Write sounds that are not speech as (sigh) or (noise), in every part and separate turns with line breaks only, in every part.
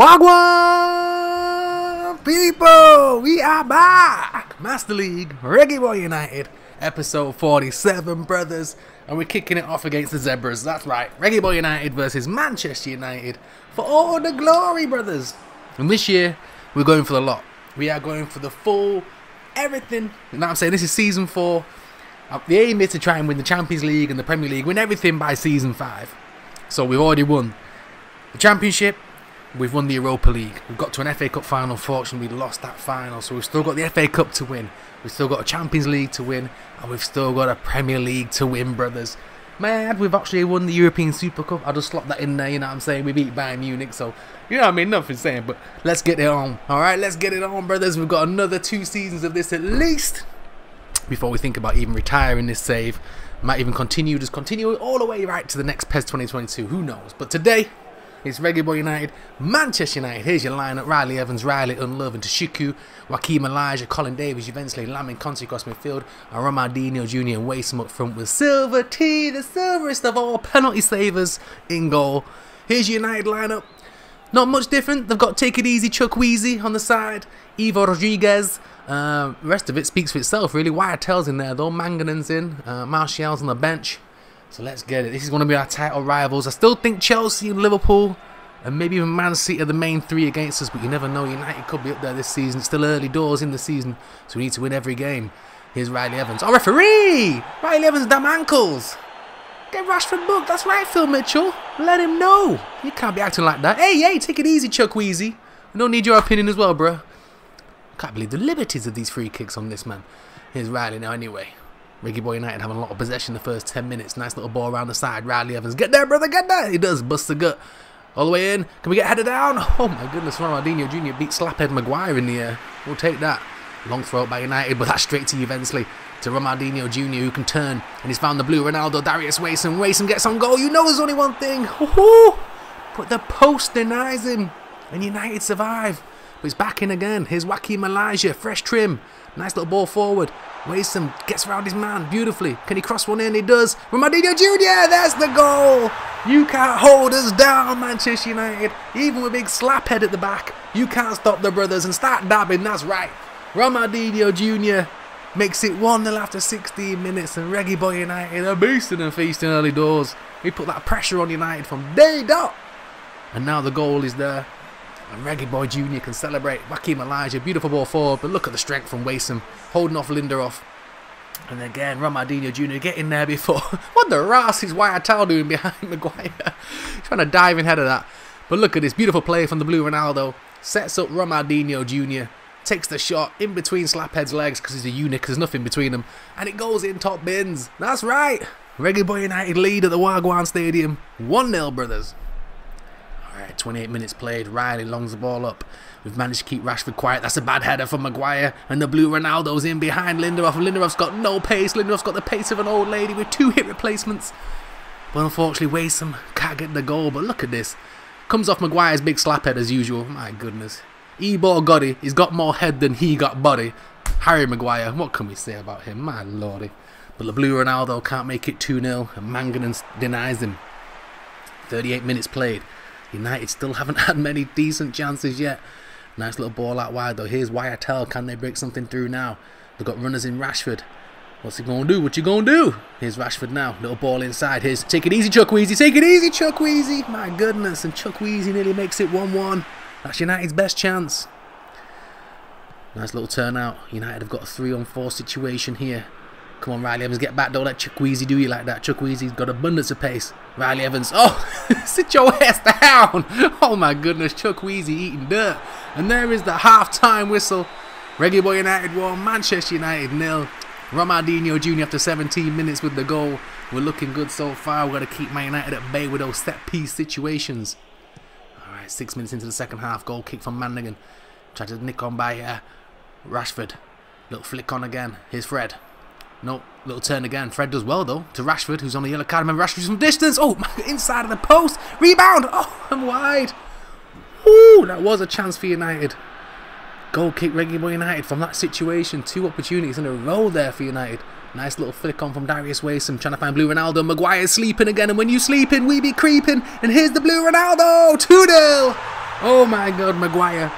Wagwan people, we are back. Master League, Reggae Boy United, episode 47, brothers. And we're kicking it off against the Zebras. That's right, Reggae Boy United versus Manchester United for all the glory, brothers. And this year, we're going for the lot. We are going for the full everything. You know what I'm saying? This is season four. Uh, The aim is to try and win the Champions League and the Premier League, win everything by season five. So we've already won the Championship, we've won the Europa League. We've got to an FA Cup final. Unfortunately, we lost that final. So we've still got the FA Cup to win. We've still got a Champions League to win. And we've still got a Premier League to win, brothers. Man, we've actually won the European Super Cup. I'll just slot that in there, you know what I'm saying? We beat Bayern Munich, so, you know what I mean? Nothing saying, but let's get it on. Alright, let's get it on, brothers. We've got another two seasons of this at least before we think about even retiring this save. Might even continue, just continue all the way right to the next PES 2022. Who knows? But today, it's Reggae Boy United, Manchester United. Here's your lineup: Riley Evans, Riley Unlove, and Tashiku, Joaquim Elijah, Colin Davis, Juventus, Lamin Conti across midfield, and Ronaldinho Jr. and Wason up front with Silver T, the silverest of all penalty savers, in goal. Here's your United lineup. Not much different. They've got Take It Easy, Chuck Wheezy on the side, Ivo Rodriguez. Uh, rest of it speaks for itself, really. Wyatell's in there, though. Manganen's in. Uh, Martial's on the bench. So let's get it. This is going to be our title rivals. I still think Chelsea and Liverpool and maybe even Man City are the main three against us, but you never know. United could be up there this season. It's still early doors in the season, so we need to win every game. Here's Riley Evans. Oh, referee! Riley Evans, damn ankles! Get Rashford booked. That's right, Phil Mitchell. Let him know. You can't be acting like that. Hey, hey, take it easy, Chuck Wheezy. I don't need your opinion as well, bruh. Can't believe the liberties of these free kicks on this man. Here's Riley now anyway. Reggae Boy United having a lot of possession the first 10 minutes. Nice little ball around the side. Riley Evans. Get there, brother, get there. He does. Bust the gut. All the way in. Can we get headed down? Oh my goodness. Ronaldinho Jr. beat Slaphead Maguire in the air. We'll take that. Long throw by United, but that's straight to Juventus. To Ronaldinho Jr. who can turn. And he's found the blue Ronaldo. Darius Wason. Wason gets on goal. You know there's only one thing. But the post denies him. And United survive. But he's back in again. Here's Wacky Elijah. Fresh trim. Nice little ball forward. Wason gets around his man beautifully. Can he cross one in? He does. Ronaldinho Jr. There's the goal. You can't hold us down, Manchester United. Even with big slap head at the back, you can't stop the brothers and start dabbing. That's right. Ronaldinho Jr. makes it 1 0 after 16 minutes. And Reggie Boy United are boosting and feasting early doors. We put that pressure on United from day dot. And now the goal is there. And Reggae Boy Jr. can celebrate. Joaquim Elijah, beautiful ball forward, but look at the strength from Wason, holding off Lindelof. And again, Ronaldinho Jr. getting there before. (laughs) what the Ross is Wyatell doing behind (laughs) Maguire? Trying to dive in head of that. But look at this beautiful play from the Blue Ronaldo. Sets up Ronaldinho Jr. Takes the shot in between Slaphead's legs because he's a eunuch. There's nothing between them. And it goes in top bins. That's right. Reggae Boy United lead at the Wagwan Stadium. 1 0, brothers. Alright, 28 minutes played. Riley longs the ball up. We've managed to keep Rashford quiet. That's a bad header from Maguire. And the blue Ronaldo's in behind Lindelof. Lindelof's got no pace. Lindelof's got the pace of an old lady with two hit replacements. But unfortunately, Wason can't get the goal. But look at this. Comes off Maguire's big slap head as usual. My goodness. E-ball got. He's got more head than he got body. Harry Maguire. What can we say about him? My lordy. But the blue Ronaldo can't make it 2-0. And Manganen denies him. 38 minutes played. United still haven't (laughs) had many decent chances yet. Nice little ball out wide though. Here's Wyatell. Can they break something through now? They've got runners in Rashford. What's he going to do? What you going to do? Here's Rashford now. Little ball inside. Here's Take It Easy, Chuck Weezy. Take It Easy, Chuck Weezy. My goodness. And Chuck Weezy nearly makes it 1-1. That's United's best chance. Nice little turnout. United have got a 3 on 4 situation here. Come on, Riley Evans, get back. Don't let Chuck Weezy do you like that. Chuck Weezy's got abundance of pace. Riley Evans, oh, (laughs) sit your ass down. Oh my goodness, Chuck Weezy eating dirt. And there is the half-time whistle. Reggae Boy United 1, Manchester United nil. Ronaldinho Jr. after 17 minutes with the goal. We're looking good so far. We've got to keep Man United at bay with those set-piece situations. Alright, six minutes into the second half. Goal kick from Mannigan. Tried to nick on by uh, Rashford. Little flick on again. Here's Fred. No, little turn again. Fred does well though. To Rashford, who's on the yellow card. Remember Rashford's from distance. Oh, (laughs) inside of the post. Rebound. Oh, (laughs) I'm wide. Ooh, that was a chance for United. Goal kick Reggae Boy United from that situation. Two opportunities in a row there for United. Nice little flick on from Darius Wason. Trying to find Blue Ronaldo. Maguire's sleeping again. And when you sleeping, we be creeping. And here's the Blue Ronaldo. 2 0. Oh my god, Maguire.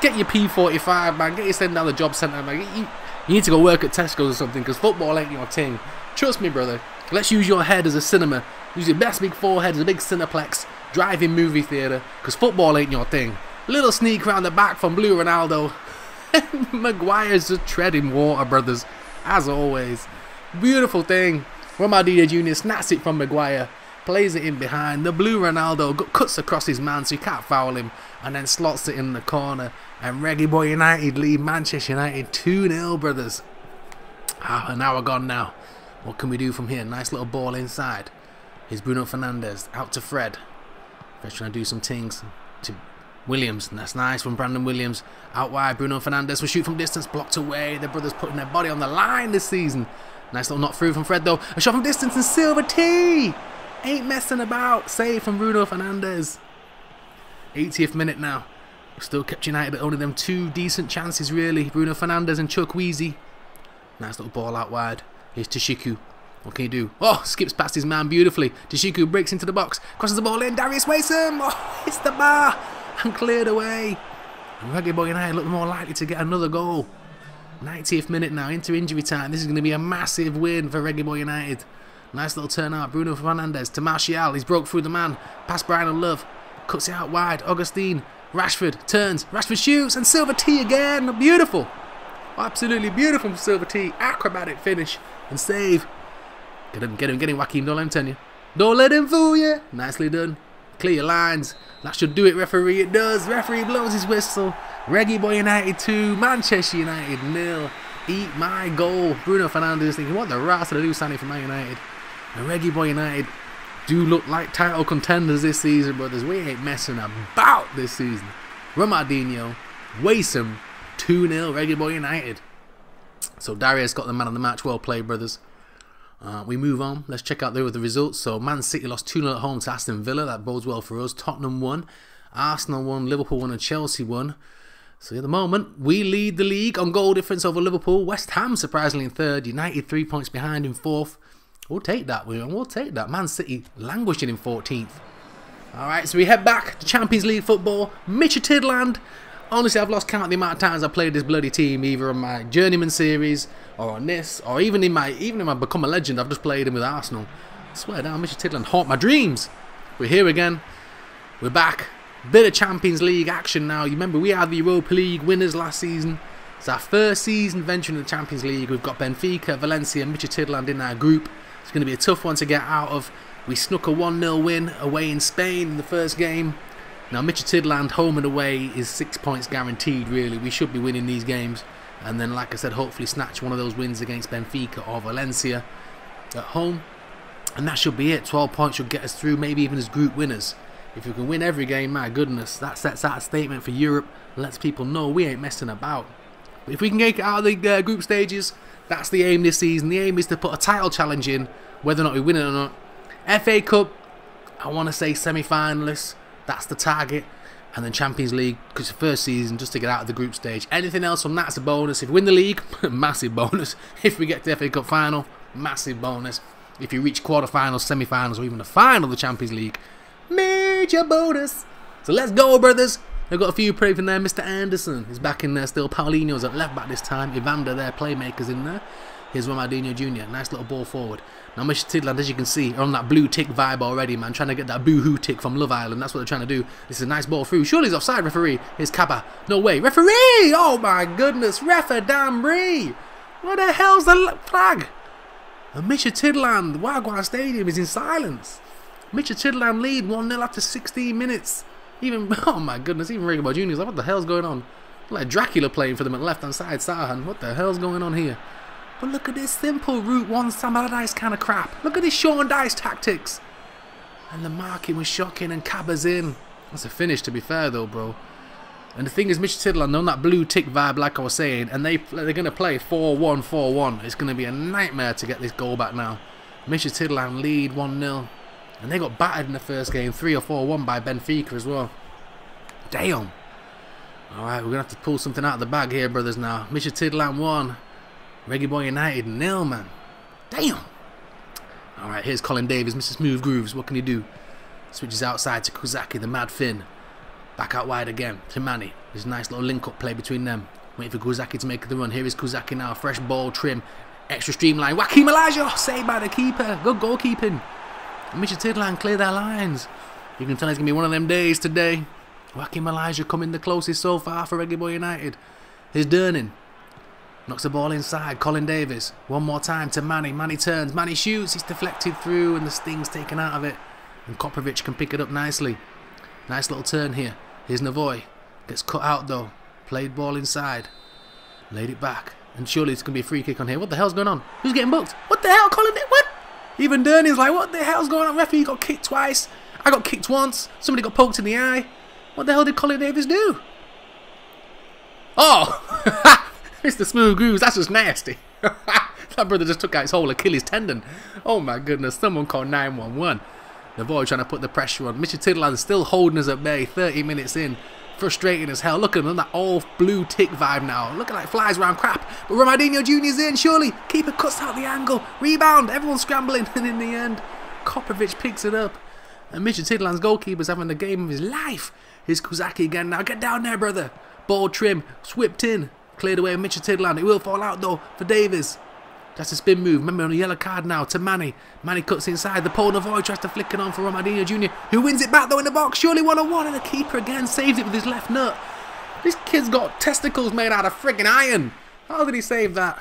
Get your P45, man. Get your sent down the job centre, man. You, need to go work at Tesco's or something because football ain't your thing. Trust me, brother. Let's use your head as a cinema. Use your best big forehead as a big cineplex. Driving movie theatre because football ain't your thing. Little sneak round the back from Blue Ronaldo. (laughs) Maguire's just treading water, brothers. As always. Beautiful thing. Ronaldinho Jr. snaps it from Maguire. Plays it in behind. The blue Ronaldo cuts across his man so you can't foul him. And then slots it in the corner. And Reggae Boy United lead Manchester United 2-0, brothers. Ah, an hour gone now. What can we do from here? Nice little ball inside. Here's Bruno Fernandes. Out to Fred. Fred's trying to do some things to Williams. And that's nice from Brandon Williams. Out wide, Bruno Fernandes will shoot from distance. Blocked away. The brothers putting their body on the line this season. Nice little knock through from Fred though. A shot from distance and Silver T. Ain't messing about. Save from Bruno Fernandes. 80th minute now. Still kept United at only them two decent chances really. Bruno Fernandes and Chukwueze. Nice little ball out wide. Here's Tashiku. What can he do? Oh, skips past his man beautifully. Tashiku breaks into the box. Crosses the ball in. Darius Wason. Oh, hits the bar. And cleared away. Reggae Boy United look more likely to get another goal. 90th minute now into injury time. This is going to be a massive win for Reggae Boy United. Nice little turnout. Bruno Fernandes to Martial. He's broke through the man. Past Brian and Love. Cuts it out wide. Augustine. Rashford turns. Rashford shoots. And Silver T again. Beautiful. Absolutely beautiful from Silver T. Acrobatic finish. And save. Get him, get him, get him, Joaquin. Don't let him turn you. Don't let him fool you. Nicely done. Clear your lines. That should do it, referee. It does. Referee blows his whistle. Reggae Boy United 2, Manchester United nil. Eat my goal. Bruno Fernandes thinking, what the rats did I do standing for Man United? And Reggae Boy United do look like title contenders this season, brothers. We ain't messing about this season. Ronaldinho, Wason, 2-0, Reggae Boy United. So Darius got the man of the match. Well played, brothers. Uh, we move on. Let's check out the other results. So Man City lost 2-0 at home to Aston Villa. That bodes well for us. Tottenham won. Arsenal won. Liverpool won and Chelsea won. So at the moment, we lead the league on goal difference over Liverpool. West Ham surprisingly in third. United three points behind in fourth. We'll take that, we'll take that. Man City languishing in 14th. Alright, so we head back to Champions League football. Mitchell Tidland. Honestly, I've lost count of the amount of times I've played this bloody team, either on my Journeyman series, or on this, or even in my even in my Become a Legend, I've just played him with Arsenal. I swear down, Tidland haunt my dreams. We're here again. We're back. Bit of Champions League action now. You remember we had the Europa League winners last season. It's our first season venturing in the Champions League. We've got Benfica, Valencia, and Tidland in our group. It's going to be a tough one to get out of. We snuck a 1-0 win away in Spain in the first game. Now Midtjylland home and away is six points guaranteed really. We should be winning these games. And then like I said, hopefully snatch one of those wins against Benfica or Valencia at home. And that should be it. 12 points should get us through, maybe even as group winners. If we can win every game, my goodness, that sets out a statement for Europe, lets people know we ain't messing about. But if we can get out of the uh, group stages, that's the aim this season. The aim is to put a title challenge in, whether or not we win it or not. FA Cup, I want to say semi-finalists, that's the target. And then Champions League, because the first season, just to get out of the group stage. Anything else from that's a bonus. If we win the league, (laughs) massive bonus. (laughs) If we get to the FA Cup final, massive bonus. If you reach quarterfinals, semi-finals, or even the final of the Champions League, Major bonus. So let's go, brothers. They've got a few from there. Mr. Anderson is back in there still. Paulinho's at left back this time. Evander, their playmakers in there. Here's Ronaldinho Jr. Nice little ball forward. Now, tidland as you can see, are on that blue tick vibe already, man. Trying to get that boo-hoo tick from Love Island. That's what they're trying to do. This is a nice ball through. Surely he's offside, referee. Here's Kaba. No way. Referee! Oh, my goodness. Refer Dambree. What the hell's the flag? And Midtjylland, Wagwan Stadium is in silence. Midtjylland lead 1-0 after 16 minutes. Even, (laughs) oh my goodness, even Rigobert Jr. is like, what the hell's going on? Like Dracula playing for them at left hand side, Sahan. What the hell's going on here? But look at this simple Route 1 Sam Allardyce kind of crap. Look at this Sean Dyche tactics. And the marking was shocking and Kaba's in. That's a finish to be fair though, bro. And the thing is, Midtjylland on that blue tick vibe, like I was saying, and they they're gonna play 4-1, 4-1. It's gonna be a nightmare to get this goal back now. Midtjylland lead 1-0. And they got battered in the first game, 3 or 4 1 by Benfica as well. Damn. Alright, we're going to have to pull something out of the bag here, brothers, now. Midtjylland 1. Reggae Boy United nil, man. Damn. Alright, here's Colin Davis, Mr. Smooth Grooves. What can he do? Switches outside to Kozaki, the Mad Finn. Back out wide again to Manny. There's a nice little link-up play between them. Waiting for Kuzaki to make the run. Here is Kuzaki now. Fresh ball, trim. Extra streamline. Joaquim Elijah! Saved by the keeper. Good goalkeeping. Mitchell Tidland clear their lines. You can tell it's going to be one of them days today. Joaquim Elijah coming the closest so far for Reggae Boy United. Here's Durnin. Knocks the ball inside. Colin Davis. One more time to Manny. Manny turns. Manny shoots. He's deflected through and the sting's taken out of it. And Koprovic can pick it up nicely. Nice little turn here. Here's Navoy. Gets cut out though. Played ball inside. Laid it back. And surely it's going to be a free kick on here. What the hell's going on? Who's getting booked? What the hell? Colin What? Even Durnin's like, what the hell's going on? Referee got kicked twice. I got kicked once. Somebody got poked in the eye. What the hell did Colin Davis do? Oh! (laughs) Mr. Smooth Grooves, that's just nasty. (laughs) that brother just took out his whole Achilles tendon. Oh my goodness, someone called 911. The boy trying to put the pressure on. Mitchell Tidland still holding us at bay 30 minutes in. Frustrating as hell. Look at him, that all blue tick vibe now. Looking like flies around crap. But Ronaldinho Jr.'s in, surely. Keeper cuts out the angle. Rebound. Everyone's scrambling. (laughs) And in the end, Koprovic picks it up. And Mitchell Tidland's goalkeeper's having the game of his life. Here's Kuzaki again now. Get down there, brother. Ball trim. Swipped in. Cleared away Mitchell Tidland. It will fall out though for Davis. That's a spin move. Remember on a yellow card now to Manny. Manny cuts inside. The pole Navoy tries to flick it on for Ronaldinho Jr. Who wins it back though in the box. Surely one on one. And the keeper again saves it with his left nut. This kid's got testicles made out of friggin' iron. How did he save that?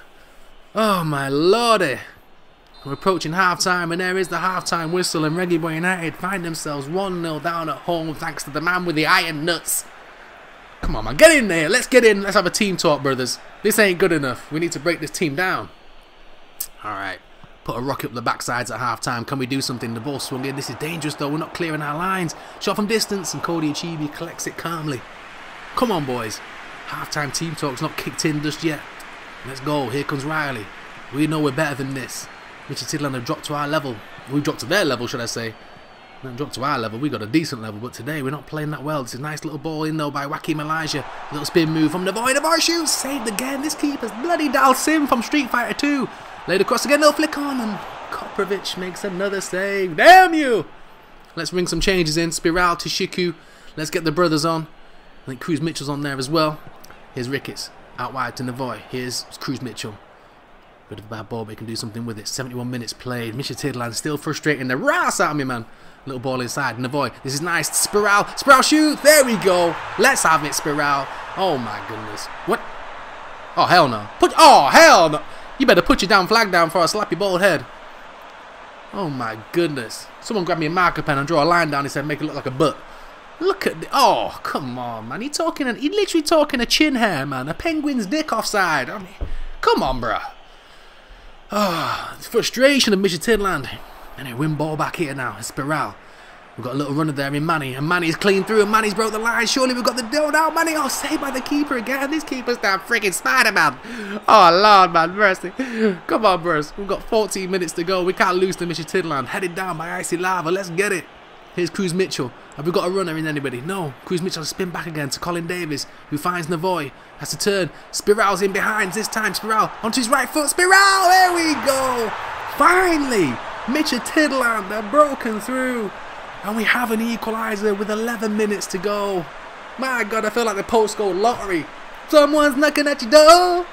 Oh my lordy. We're approaching half time and there is the half time whistle and Reggie Boy United find themselves 1-0 down at home thanks to the man with the iron nuts. Come on, man. Get in there. Let's get in. Let's have a team talk, brothers. This ain't good enough. We need to break this team down. All right. Put a rocket up the backsides at half time. Can we do something? The ball swung in. This is dangerous, though. We're not clearing our lines. Shot from distance, and Cody Achibi collects it calmly. Come on, boys. Half-time team talk's not kicked in just yet. Let's go. Here comes Riley. We know we're better than this. Mitchell Tidland have dropped to our level. We've dropped to their level, should I say. Not dropped to our level, we got a decent level, but today we're not playing that well. It's a nice little ball in though by Joaquim Elijah. Little spin move from Navoy. Navoy shoots, saved again. This keeper's bloody Dhalsim from Street Fighter 2. Laid across again, no flick on, and Koprovic makes another save. Damn you! Let's bring some changes in. Spiral to Shiku. Let's get the brothers on. I think Cruz Mitchell's on there as well. Here's Ricketts. Out wide to Navoy. Here's Cruz Mitchell. Bit of a bad ball, but he can do something with it. 71 minutes played. Mitchell Tidland still frustrating the ass out of me, man. Little ball inside. Navoy. This is nice. Spiral. Spiral shoot. There we go. Let's have it, Spiral. Oh, my goodness. What? Oh, hell no. Put. Oh, hell no. You better put your damn flag down for I slap your bald head. Oh, my goodness. Someone grab me a marker pen and draw a line down He said make it look like a butt. Look at the, oh, come on, man. He talking, and he literally talking a chin hair, man. A penguin's dick offside. I mean, come on, bruh. Ah, oh, frustration of Mitchell Tidland. And a win ball back here now. Spiral. We've got a little runner there in Manny, and Manny's clean through, and Manny's broke the line. Surely we've got the deal now. Manny, oh, saved by the keeper again. This keeper's damn freaking Spider-Man. Oh, Lord, man, mercy. Come on, bros. We've got 14 minutes to go. We can't lose to Mitchell Tidland. Headed down by Icy Lava. Let's get it. Here's Cruz Mitchell. Have we got a runner in anybody? No. Cruz Mitchell spin back again to Colin Davis, who finds Navoy. Has to turn. Spiral's in behind this time. Spiral onto his right foot. Spiral! There we go! Finally! Mitchell Tidland, they're broken through. And we have an equaliser with 11 minutes to go. My God, I feel like the postcode lottery. Someone's knocking at your door.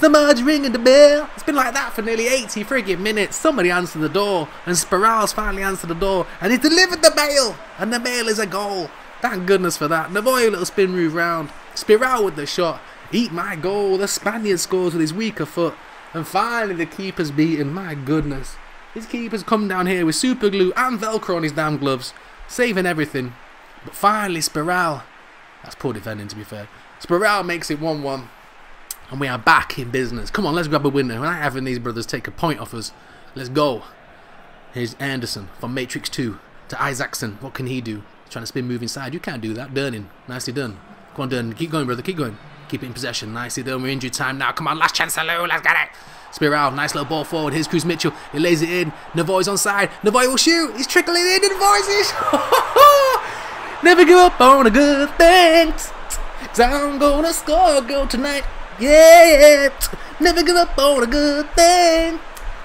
Somebody's ringing the bell. It's been like that for nearly 80 friggin' minutes. Somebody answered the door, and Spiral's finally answered the door, and he delivered the bail, and the bail is a goal. Thank goodness for that. Navoy little spin move round. Spiral with the shot. Eat my goal. The Spaniard scores with his weaker foot. And finally the keeper's beaten. My goodness. His keeper's come down here with super glue and Velcro on his damn gloves, saving everything. But finally, Spiral. That's poor defending, to be fair. Spiral makes it 1 1. And we are back in business. Come on, let's grab a winner. We're not having these brothers take a point off us. Let's go. Here's Anderson from Matrix 2 to Isaacson. What can he do? He's trying to spin move inside. You can't do that. Durnin. Nicely done. Go on, Durnin. Keep going, brother. Keep going. Keep it in possession. Nicely done. We're injury time now. Come on, last chance, hello. Let's get it. Spiral, nice little ball forward. Here's Cruz Mitchell. He lays it in. Navoy's on side. Navoy will shoot. He's trickling in. Navoy's is. (laughs) Never give up on a good thing. I'm gonna score a goal tonight. Yeah. Never give up on a good thing.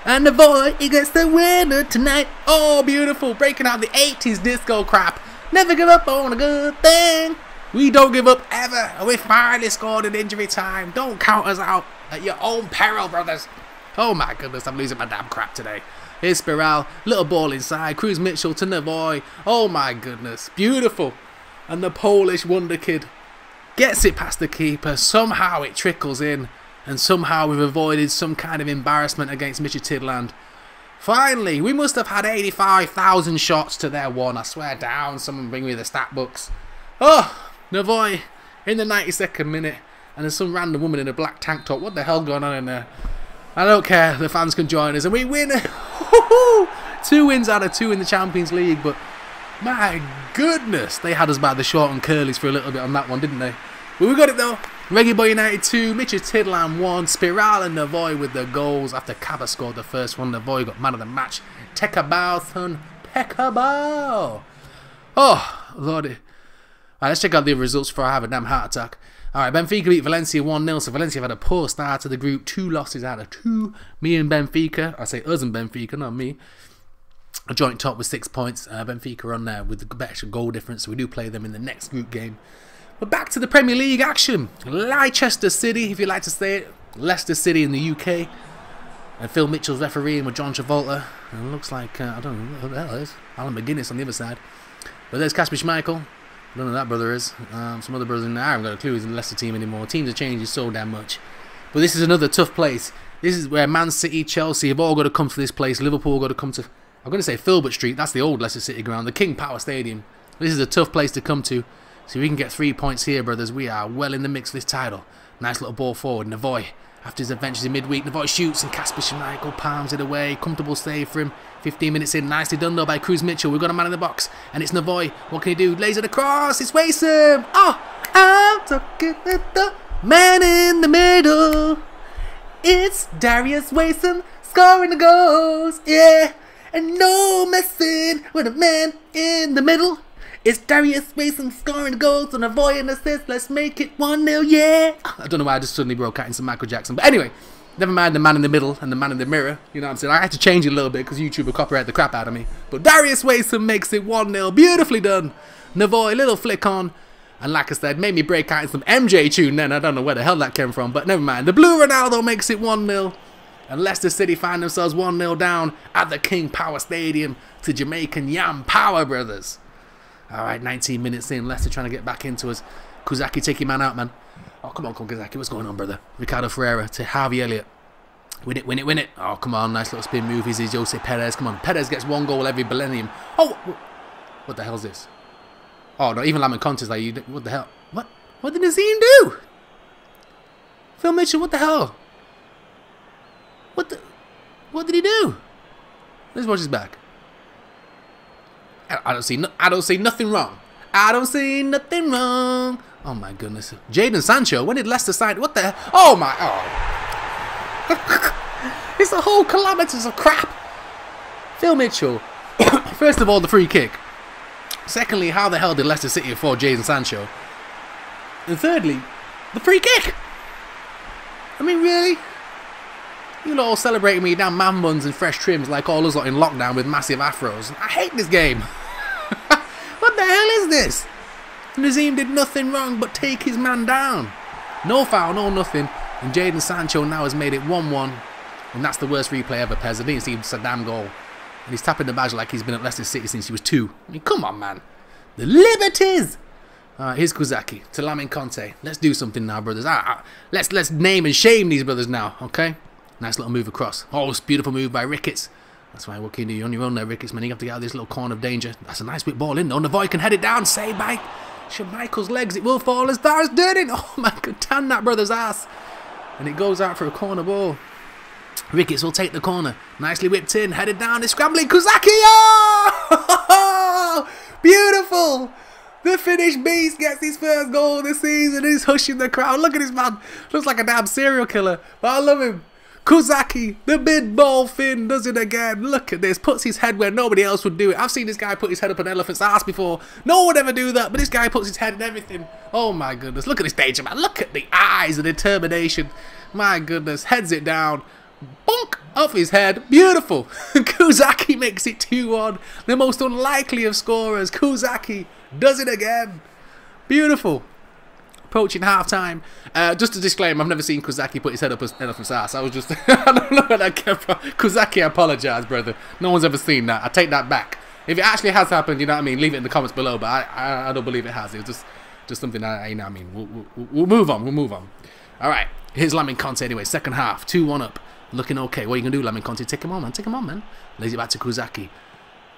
And Navoy, he gets the winner tonight. Oh, beautiful. Breaking out the 80s disco crap. Never give up on a good thing. We don't give up ever, we finally scored in injury time. Don't count us out at your own peril, brothers. Oh my goodness, I'm losing my damn crap today. Here's Spiral, little ball inside, Cruz Mitchell to Navoy. Oh my goodness, beautiful. And the Polish wonder kid gets it past the keeper. Somehow it trickles in, and somehow we've avoided some kind of embarrassment against Midtjylland. Finally, we must have had 85,000 shots to their one. I swear down, someone bring me the stat books. Oh, Navoy in the 92nd minute, and there's some random woman in a black tank top. What the hell going on in there? I don't care. The fans can join us, and we win. (laughs) two wins out of two in the Champions League, but my goodness, they had us by the short and curlies for a little bit on that one, didn't they? But we got it though. Reggae Boy United 2, Midtjylland 1, Spiral and Navoy with the goals after Kaba scored the first one. Navoy got man of the match. Tekabauthun Pekabau. Oh, Lordy. Right, let's check out the results before I have a damn heart attack. Alright, Benfica beat Valencia 1-0, so Valencia have had a poor start to the group. Two losses out of two. Me and Benfica, I say us and Benfica, not me. A joint top with six points. Uh, Benfica on there with the better goal difference, so we do play them in the next group game. But back to the Premier League action. Leicester City, if you like to say it. Leicester City in the UK. And Phil Mitchell's refereeing with John Travolta. And it looks like, uh, I don't know who the hell is. Alan McGuinness on the other side. But there's Kasper Schmeichel. Don't know that brother is. Um, some other brothers in there. I haven't got a clue He's in the Leicester team anymore. Teams are changing so damn much. But this is another tough place. This is where Man City, Chelsea have all got to come to this place. Liverpool got to come to... I'm going to say Filbert Street. That's the old Leicester City ground. The King Power Stadium. This is a tough place to come to. So we can get three points here, brothers, we are well in the mix for this title. Nice little ball forward. Navoy, after his adventures in midweek, Navoy shoots and Kasper Schmeichel palms it away. Comfortable save for him. 15 minutes in, nicely done though by Cruz Mitchell. We've got a man in the box, and it's Navoy. What can he do? Lays it across. It's Wason. Oh, I'm talking with the man in the middle. It's Darius Wason scoring the goals. Yeah, and no messing with a man in the middle. It's Darius Mason scoring goals and avoiding assists. Let's make it 1 0, yeah. (laughs) I don't know why I just suddenly broke out into Michael Jackson. But anyway, never mind the man in the middle and the man in the mirror. You know what I'm saying? I had to change it a little bit because YouTube will copyright the crap out of me. But Darius Mason makes it 1 0. Beautifully done. Navoy, little flick on. And like I said, made me break out in some MJ tune then. I don't know where the hell that came from, but never mind. The Blue Ronaldo makes it 1 0. And Leicester City find themselves 1 0 down at the King Power Stadium to Jamaican Yam Power Brothers. All right, 19 minutes in. Leicester trying to get back into us. Kuzaki taking man out, man. Oh, come on, Kuzaki. What's going on, brother? Ricardo Pereira to Harvey Elliott. Win it, win it, win it. Oh, come on. Nice little spin move. He's Ayoze Perez. Come on. Perez gets one goal every millennium. Oh, what the hell is this? Oh, no. Even Lamont Conte's like, you, what the hell? What? What did Nazim do? Phil Mitchell, what the hell? What the? What did he do? Let's watch his back. I don't see no, I don't see nothing wrong. I don't see nothing wrong. Oh my goodness. Jadon Sancho, when did Leicester sign? What the Oh my oh. (laughs) it's a whole kilometers of crap. Phil Mitchell. (coughs) First of all, the free kick. Secondly, how the hell did Leicester City afford Jadon Sancho? And thirdly, the free kick. I mean, really? You all celebrating me down man buns and fresh trims like all us lot in lockdown with massive afros. I hate this game. (laughs) what the hell is this? Nazim did nothing wrong but take his man down. No foul, no nothing. And Jadon Sancho now has made it 1-1. And that's the worst replay ever, PES. I didn't see Saddam goal. And he's tapping the badge like he's been at Leicester City since he was two. I mean, come on, man. The Liberties! Alright, here's Kuzaki to Lamin Conte. Let's do something now, brothers. Ah, ah, let's let's name and shame these brothers now, okay? Nice little move across. Oh, it's beautiful move by Ricketts. That's why what can you do? You're on your own there, Ricketts, man. You have to get out of this little corner of danger. That's a nice bit ball in, though. Navoy can head it down. Saved by Schmeichel's legs. It will fall as far as Durden. (laughs) Oh, my God. Tan that brother's ass. And it goes out for a corner ball. Ricketts will take the corner. Nicely whipped in. Headed down. It's scrambling. Kuzaki. Oh! (laughs) Beautiful. The Finnish beast gets his first goal of the season. He's hushing the crowd. Look at this man. Looks like a damn serial killer. But I love him. Kuzaki, the mid ball fin, does it again. Look at this. Puts his head where nobody else would do it. I've seen this guy put his head up an elephant's ass before. No one would ever do that, but this guy puts his head in everything. Oh my goodness. Look at this danger, man. Look at the eyes, the determination. My goodness. Heads it down. Bonk! Off his head. Beautiful. (laughs) Kuzaki makes it 2-1. The most unlikely of scorers. Kuzaki does it again. Beautiful. Approaching half time. Uh, just to disclaim, I've never seen Kozaki put his head up his, head his ass. I was just, (laughs) I don't know where that came from. Kozaki, I apologise, brother. No one's ever seen that. I take that back. If it actually has happened, you know what I mean, leave it in the comments below. But I, I, I don't believe it has. It was just, just something I, you know what I mean. We'll, we'll, we'll move on. We'll move on. All right. Here's Lamin Conte anyway. Second half. 2-1 up. Looking okay. What are you going to do, Lamin Conte? Take him on, man. Take him on, man. Lays it back to Kozaki.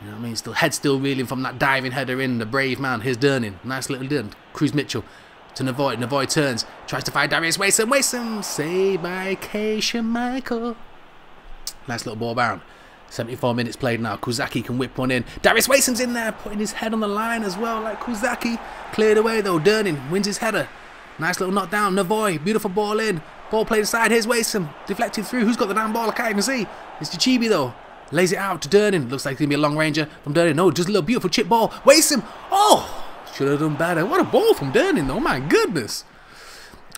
You know what I mean? Still head still reeling from that diving header in. The brave man. Here's Durnin. Nice little done. Cruz Mitchell to Navoy. Navoy turns. Tries to find Darius Wason. Wason. Saved by Kasper Schmeichel. Nice little ball bound. 74 minutes played now. Kozaki can whip one in. Darius Wason's in there, putting his head on the line as well, like Kozaki. Cleared away though. Durnin wins his header. Nice little knockdown. Navoy, beautiful ball in. Ball played aside. Here's Wason. Deflected through. Who's got the damn ball? I can't even see. It's Chibi though. Lays it out to Durnin. Looks like it's going to be a long ranger from Durnin. No, just a little beautiful chip ball. Wason. Oh! Should have done better. What a ball from Durnin. Oh my goodness.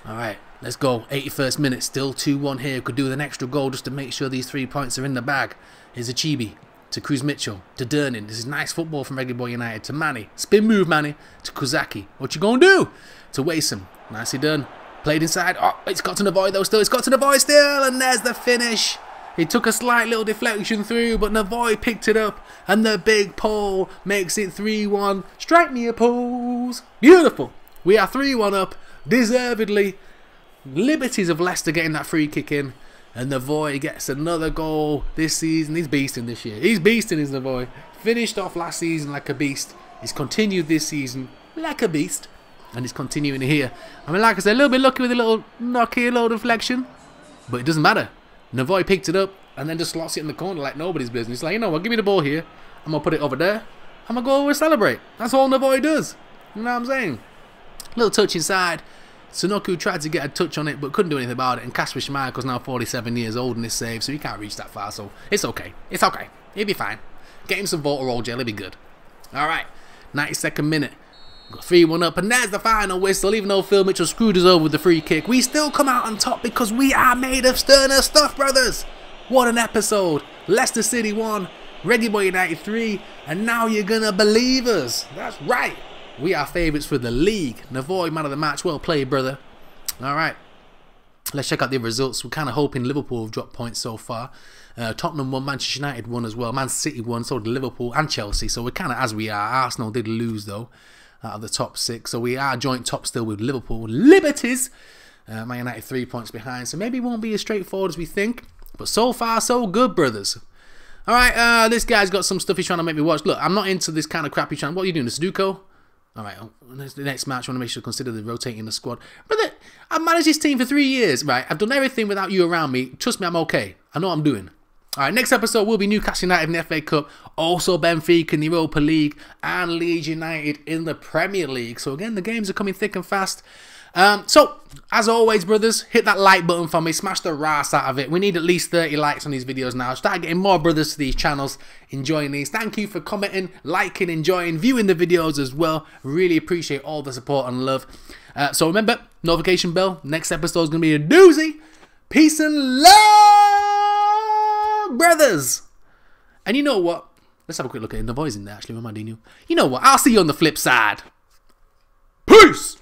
All right. Let's go. 81st minute. Still 2-1 here. Could do with an extra goal just to make sure these three points are in the bag. Here's a Chibi to Cruz Mitchell to Durnin. This is nice football from Reggae Boy United to Manny. Spin move, Manny to Kozaki. What you gonna do? To Wason. Nicely done. Played inside. Oh, it's got to Navoy though still. It's got to Navoy still. And there's the finish. He took a slight little deflection through, but Navoy picked it up. And the big pole makes it 3-1. Strike me a pose. Beautiful. We are 3-1 up. Deservedly. Liberties of Leicester getting that free kick in. And Navoy gets another goal this season. He's beasting this year. He's beasting his Navoy. Finished off last season like a beast. He's continued this season like a beast. And he's continuing here. I mean, like I said, a little bit lucky with a little knock here, little deflection. But it doesn't matter. Navoy picked it up and then just slots it in the corner like nobody's business. Like, you know what, give me the ball here. I'm going to put it over there. I'm going to go over and celebrate. That's all Navoy does. You know what I'm saying? Little touch inside. Sunoku tried to get a touch on it but couldn't do anything about it. And Kasper Schmeichel's now 47 years old in this save, so he can't reach that far. So it's okay. It's okay. He'll be fine. Get him some Voltarol gel. He'll be good. All right. 92nd minute. Got 3 1 up, and there's the final whistle. Even though Phil Mitchell screwed us over with the free kick, we still come out on top because we are made of sterner stuff, brothers. What an episode. Leicester City 1, Reggae Boy United 3, and now you're gonna believe us. That's right. We are favourites for the league. Navoy, man of the match. Well played, brother. All right. Let's check out the results. We're kind of hoping Liverpool have dropped points so far. Uh, Tottenham won, Manchester United won as well. Man City won, so did Liverpool and Chelsea. So we're kind of as we are. Arsenal did lose, though, out of the top six. So we are joint top still with Liverpool. Liberties. Uh, Man United three points behind. So maybe it won't be as straightforward as we think. But so far, so good, brothers. All right, uh, this guy's got some stuff he's trying to make me watch. Look, I'm not into this kind of crappy channel. What are you doing, the Sudoku? All right, the next match, I want to make sure to consider the rotating the squad. Brother, I've managed this team for three years, right? I've done everything without you around me. Trust me, I'm okay. I know what I'm doing. All right, next episode will be Newcastle United in the FA Cup, also Benfica in the Europa League, and Leeds United in the Premier League. So again, the games are coming thick and fast. Um, so, as always, brothers, hit that like button for me. Smash the ras out of it. We need at least 30 likes on these videos now. Start getting more brothers to these channels, enjoying these. Thank you for commenting, liking, enjoying, viewing the videos as well. Really appreciate all the support and love. Uh, so remember, notification bell. Next episode is going to be a doozy. Peace and love, brothers. And you know what? Let's have a quick look at the boy's in there, actually. Reminding you. You know what? I'll see you on the flip side. Peace!